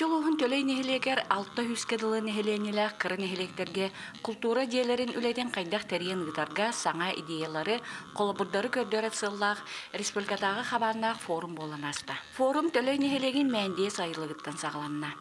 Итчулуһун төлөй нехилегер алта хүскедылы нехиленеле кыры нехилектерге культура диелерин үледен кайдах терен гытарга саңа идеялары колобурдары көрдөрөт сыллах республикатагы хабарнах форум болан аста. Форум төлөй нехилегин мәндие сайылыгыттан сагаланна.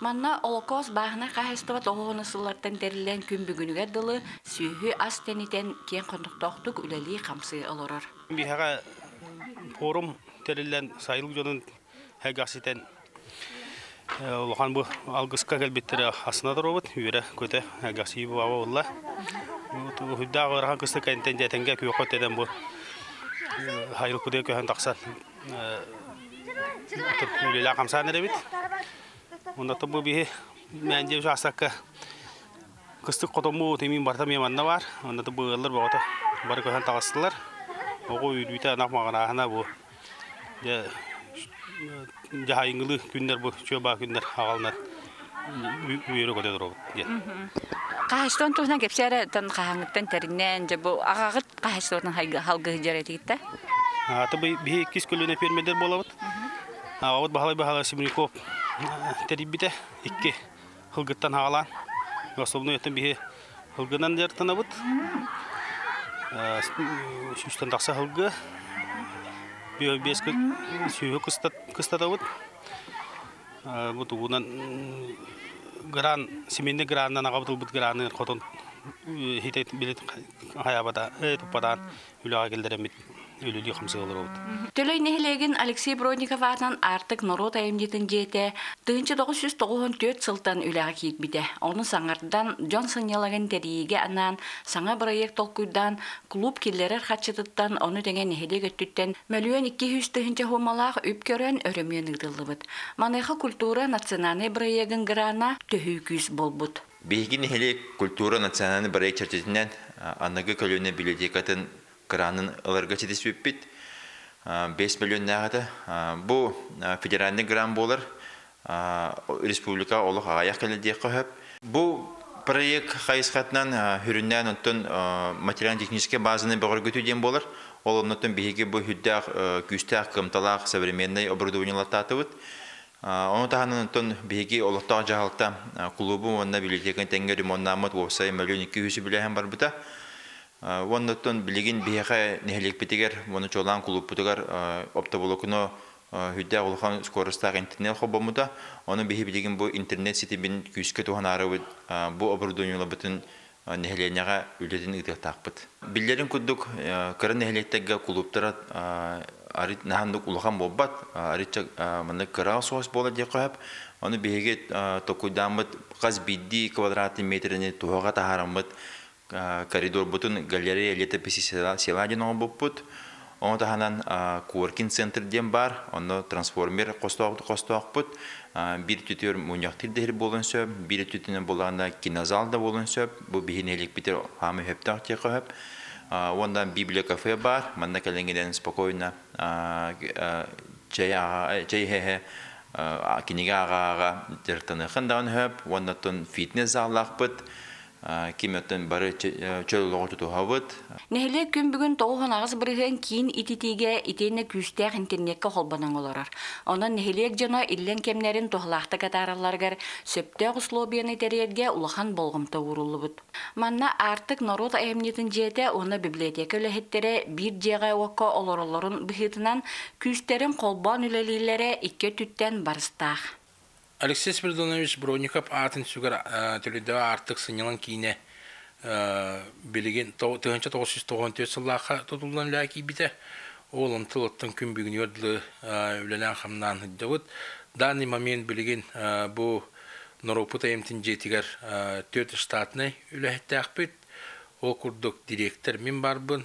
Манна олокос баахна кахыстыба тоғуны сыллардан терилен күн бүгүнүгер дылы сүйхү ас тенитен кен кондуктоктук үлели камсы олорор. биһаға форум терилен сайыл жонун хэгаситен улахан бу алгыска келбеттер асына дробут үре көтө хэгаси бу ава улла. Худда гырхан кысты кентен жетенге күйөкөт деден бу. Хайыл куде көһөн такса үлеле камсан эребит онда бу бихи мәнде уша асакка кыстык котому темин барта меманна бар онда быыллар богото бар көһөн тагыстылар Ого үйдүйте анақ мағанағына бұл. Жахайыңғылы күндер бұл, чөба күндер ағалынар. Үйері көте тұру. Кахыстон туһна кепсәре тан кахаңыттан териннән же бу агагыт кахыстон халгы жаретикте. Аты бу бихи кис көлүнө пермедер болабыт. Агабыт бахалай бахалай симрикоп терибите икки хылгыттан хагалан. Особно өтөн бихи хылгынан жартанабыт. Сүстен тақса хылгы. Био бес сүйі кыстатабыт. Бұ туғынан гран, семейный граннан ағабытыл бұт гранны қотын хитет билет хаябада, тупадан үліға келдеремет үлілі қымсы олар олды. Төлөй нехилеген Алексей Бронников атынан артык народ айымдетін жете, тыынчы 994 сылтан үліға біде. Оны саңардан Джон Санялаган терейге анан саңа проект толкуйдан клуб киллерер хатчытыттан оны деген нехиле көттүттен мөлүөн 200 тыынчы хумалақ үп көрен өрөмүйен ыдылыбыт. Манайха культура национальный проектын грана төһүй күз болбут. Бейгин хели культура национальный проект чертетинен аннагы көлөне библиотекатын кранын ыларга четиспеппит 5 миллион нагата бу федеральный гран болар. Республика олох аяк келе көһөп бу проект хайсхатнан хүрүннән оттон материал технический базаны бөгөр көтүден болар. Ол оннотон биһиги бу хүддәк күстәк кымталак современный оборудование лататыбыт Оны таханын тон биһиги олохтоох жаһалта клубу онна библиотека тенгер ремонтнамыт вовсай миллион 200 билэхэн барбыта Воннотон билигин биһэхэ нехеликпитигер, вону чолан клубпутугар оптоболокуно хүддә улхан скоростаг интернет хобомуда, оны биһи билигин бу интернет ситибин күскә туган ары бу оборудованиелар бутын нехеленяга үледин ытык такпыт. Биллерин куддук кырын нехелеттеге клубтара арит улхан бола деп каз бидди квадратный метріне туга тахарамыт коридор бутун галерея летописи селадин обуппут. Он таханан куоркин центр дем бар, он трансформер костоак костоакпут. Бир түтөр муньяктир дер болон сөп, бир түтүнө болганда кинозал да болон сөп. Бу бихинелик битер хамы хептак те кап. Ондан библия кафе бар, манда келенгеден спокойно чай хе хөп, фитнес заллакпыт киметтен бары чөл логоту тухабыт. Нехле күн бүгін тоғын ағыз бірген кейін ититиге итене күстәк интернетке холбанан оларар. Онан нехлек жана иллен кемнерин тоғлақты катараларгар сөптәк условияны терерге улахан болғымта урулубут. Манна артык народ әмнетін жете оны библиотека өләхеттере бир жеға уаққа олоролорын бихитынан күстерин қолбан үлелилері икке түттен барыстақ. Алексей Смирдонович Броников атын сүгір төледі артық сынелан кейіне білеген 1994 сыллаға тұтылдан ләки біті. Ол ұнтылыттың күн бүгін өрділі үлелен қамнан хүддеуіт. Данный момент білеген бұл Норопута емтін жетігер төрт штатны үләхетті ақпет. Ол күрдік директор мен барбын,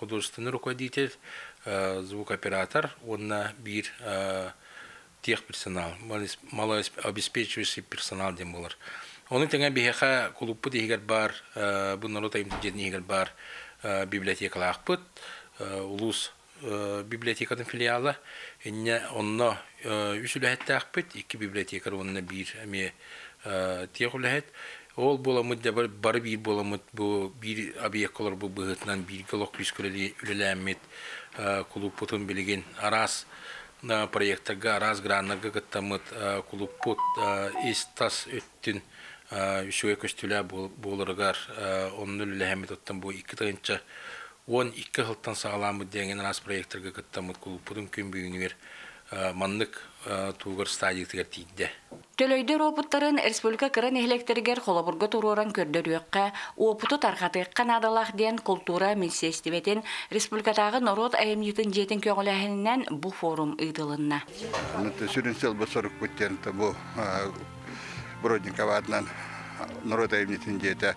художественный руководитель, звукоператор, онына бір тех персонал, малообеспечивающий персонал дем булар. Оның теңе бихеха клубпы дигер бар, бу народ айым дигер бар библиотекалар акпыт, улус библиотеканың филиалы, инне онно үс үләһәттә акпыт, ике библиотекар онна бир әме тех үләһәт. Ол боламыт да бар бар бир боламыт бу бир объектлар бу быһытнан бир голок күс күрәли үләләмит билеген арас проекттага арас граннага гыттамыт клубпут истас өттүн үшөе көстүлә болырыгар онны үләһәмит оттан бу ике тыгынча. Он ике хылтан сагаламыт деген арас проекттарга гыттамыт клубпутын күн бүгүнүгер маннык тугар стадиятыгар тиидде Төлөйдер опуттарын республика кырын эхлектергер холобурга туруоран көрдөрүөкка, опуту тархатыыккан адалах диэн культура министерстветин республикатагы народ айымнютын жетин көңүлэхининен бу форум ыйтылынна. Нытты сүрінсел бұл сорық бүттен бұл Бродникова адынан народ айымнютын жеті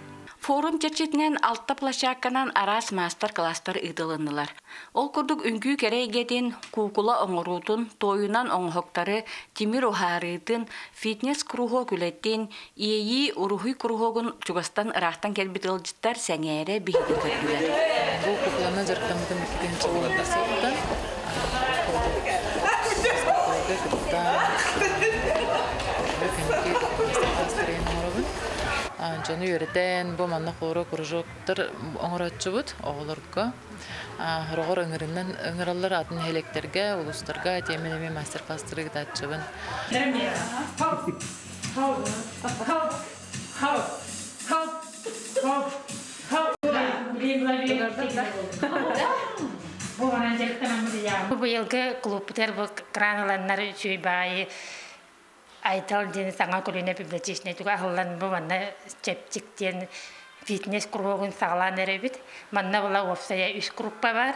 Форум чечетинен алта площадканан арас мастер-класстар ыдылынылар. Ол курдук үңкүү керейгетин, кукула оңорутун, тойунан оңхоктары, тимир ухарытын, фитнес круго күлеттин, иеyi урухуй кругогун чугастан ырахтан келбитылжыттар сәңәре бихиди көтүлер. Бұл. Жону үйрәтен бу манна хоры кружоктар оңратчыбыт оголорга. Хорогор ыңырынан ыңыраллар атын хелектерге, улустарга теменеме мастер класстары гитачыбын. Бу быйылгы клубтер бу краналаннар үчүй баай айтал ден саңа күлүнө библиотечный туга ахыллан бу манна чептиктен фитнес кругун саглан эребит. Манна була офсая үч группа бар.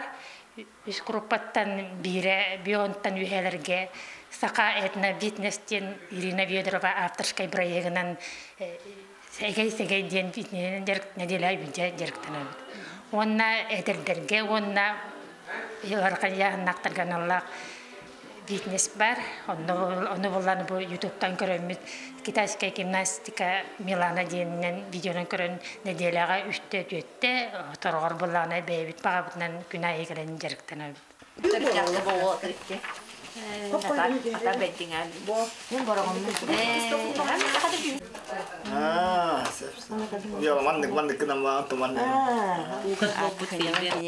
Үч группаттан бире бионтан үһелерге сака этна фитнестен Ирина Ведрова авторской проектынан сегей сегей ден фитнес неделя бинче директоры онна этердерге онна Йорка яһнактырган Аллах фитнес бар. Онны булланы бу YouTube'тан көрөмүт. Китайская гимнастика Милана неделяга 3-тө 4-тө торгор булланы бейбит багабытынан күнә егерен жериктен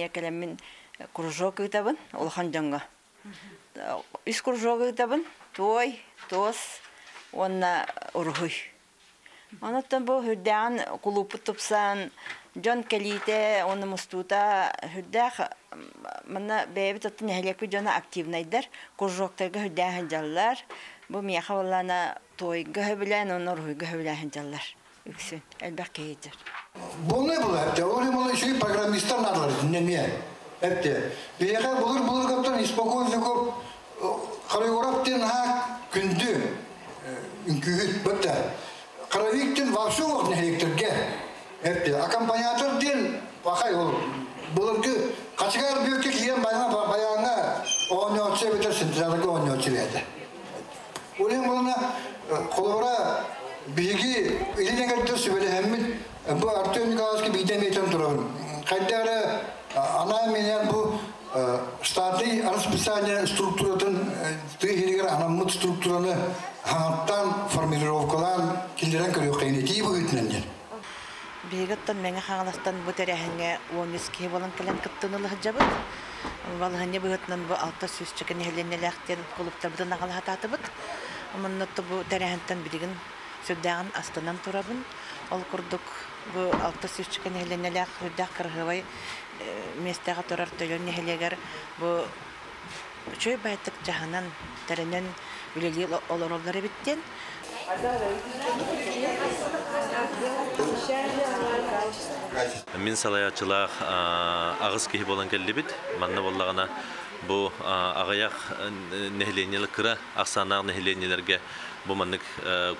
Кәлеммен кружок той, тос, онна урхуй. Онаттан бу хүддән кулупы тупсан, Джон Калите, оны мустута хүддәх мына бәйбит атын хәлекпи жона активнайдар, кружоктарга хүддән жаллар. Бу мияха валлана тойга белән, оны урхуйга белән жаллар. Үксен, әлбәк кейдер. Болны бұл әпте, олы бұл еще и программисттар надылар, неме, әпте. Бейеға бұлыр бұлыр каптан, испокойны көп, қарайғораптен ха күнді, үнкүйіт бұтта. Қаравиктен вапшу оқ нәлектерге, әпте. Аккомпаниатор ден, бақай ол, бұлырғы, қачығар бүйекке киген баяна баяна, оғын өтсе бітір синтезалығы оғын өтсе бәді. Олен бұлына қолыра биги илинегерде сөбеле хэммит бу Артем Николаевский турабын. Кайдары ана менен бу штатный расписание структуратын тыгерегер анаммыт структураны хаңаттан формировкалан килдерен көрөк кайнети бу үтненден. Бигаттан меңе хаңаластан бу терәһеңе 13 ке болан келен кыттынылы жабыт. Валхане быгытнан бу алта сүз чекен хеленеләхтен клубтар бу нагалататыбыт. Аманнатты бу терәһентен билеген сүрдәгән астынан турабын. Ол курдук бу алта сүз чекен хеленеләх сүрдәк кыргыбай местәгә турар төлөн нехелегер бу чөй байтык жаһанан теренен билели олорлары биттен. Мин салаячылах агыс кихи болан келлибит. Манна боллагана бу агаяк нехленелер кыра аксанар нехленелерге бу маннык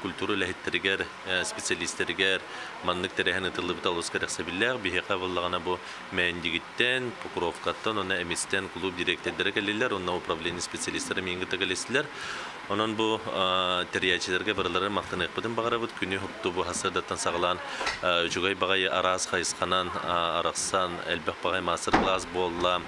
культура лехиттеригер специалисттергер маннык терехен тылыбыт алус керексебиллер бихека боллагана бу мендигиттен покровкаттан оны эмистен клуб директордары келилер онна управление специалисттары меңгите келесилер Онон бу терячилерге барлары мактанык бутын багарабыт күнү хупту бу хасырдаттан сагалан жугай багай арас хайсканан араксан элбек багай мастер класс болла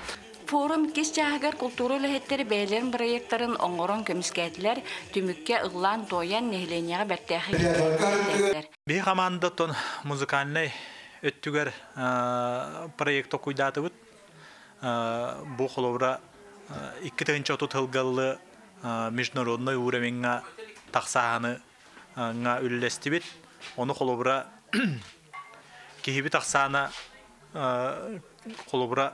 Форум кес чаагар культура лехеттери бәйлерин проекттарын оңорон көміскәтілер түмікке ыллан тоян нехленияға бәттәхи Би командатон музыкальный өттүгер проекто куйдатыбыт бу холовра икки тыгынча отут международной уровеньга тақсааны га үллестибит оны холобура кихиби тақсаана холобура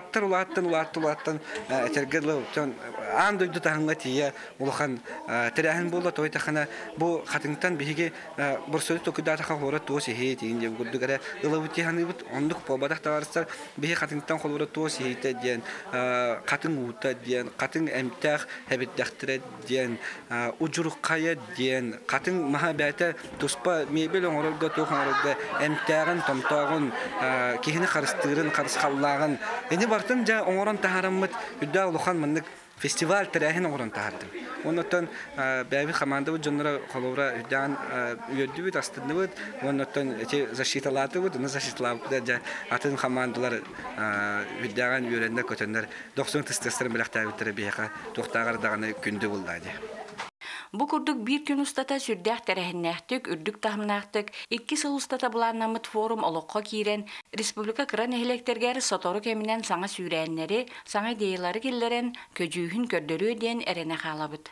улаттар улаттан улаттан улаттан этергело тон ан дойду тахынга тия улахан терәһен булды той тахана бу катыңтан беге бурсөй токуда тахын холора туос хе тиин деп гурдугара ылабыти ханыбыт ондук побадах таварсар бихи катыңтан холора туос хейте диен катын ута диен катын эмтах хебиттахтыра диен ужуруккая диен катын махабата туспа мебел оңорга тухорга эмтагын томтогун кихини карыстырын карыскаллагын эни бартын жа оңорон тахараммыт үдда улухан мындык фестиваль тәрәһен орын тахарды. Оннан бәби команда бу жоннора холовра үдән үдү бит астында бит. Оннан эти защиталаты бит, на защиталаты да атын командалар үдәгән йөрәндә көтәннәр 90 тестестер беләктә битерә бияка тохтагар даганы күндә булды. Бу курдук бир күн устата сүрдәх тәрәһеннәхтүк, үрдүк тахмнахтык, икки сыл устата буланнамыт форум олоққа кирен, республика кыран эхелектергер сотору кеминен саңа сүүрәннәре, саңа идеялары келлерен көжүүһүн көрдөрүү диен эренә халабыт.